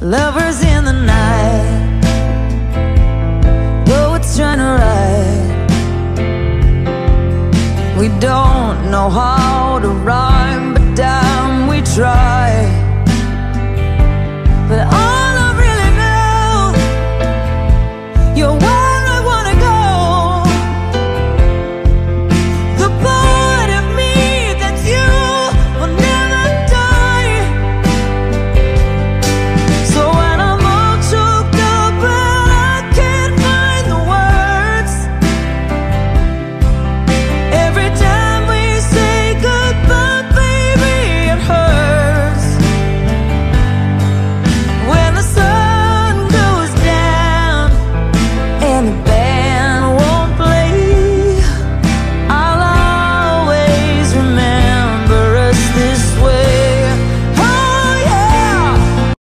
lovers in the night. Though it's trying to ride, we don't know how to rhyme, but damn, we try. But all I really know, you're.